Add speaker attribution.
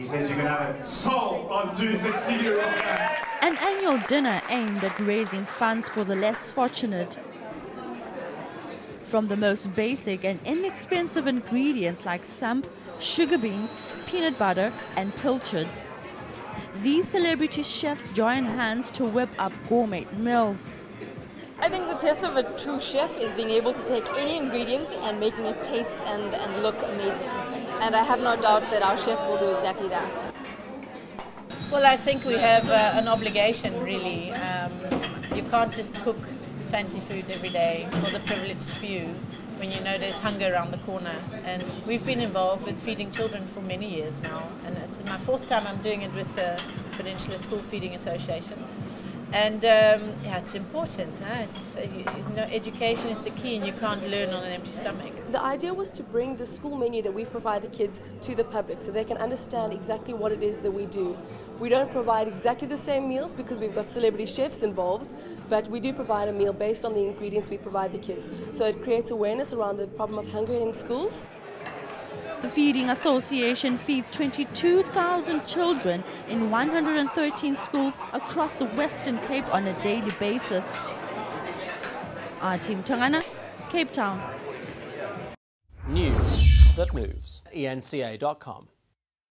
Speaker 1: He says you can have it sold on 260 euro.
Speaker 2: An annual dinner aimed at raising funds for the less fortunate. From the most basic and inexpensive ingredients like samp, sugar beans, peanut butter, and pilchards, these celebrity chefs join hands to whip up gourmet meals.
Speaker 3: I think the test of a true chef is being able to take any ingredient and making it taste and, and look amazing. And I have no doubt that our chefs will do exactly that.
Speaker 4: Well, I think we have uh, an obligation, really. Um, you can't just cook fancy food every day for the privileged few when you know there's hunger around the corner. And we've been involved with feeding children for many years now, and it's my fourth time I'm doing it with the Peninsula School Feeding Association. And um, yeah, it's important. Huh? It's uh, you know, education is the key, and you can't learn on an empty stomach.
Speaker 5: The idea was to bring the school menu that we provide the kids to the public, so they can understand exactly what it is that we do. We don't provide exactly the same meals because we've got celebrity chefs involved, but we do provide a meal based on the ingredients we provide the kids. So it creates awareness around the problem of hunger in schools.
Speaker 2: The Feeding Association feeds 22,000 children in 113 schools across the Western Cape on a daily basis. Our team Tangana, Cape Town.
Speaker 6: News that moves. ENCA.com.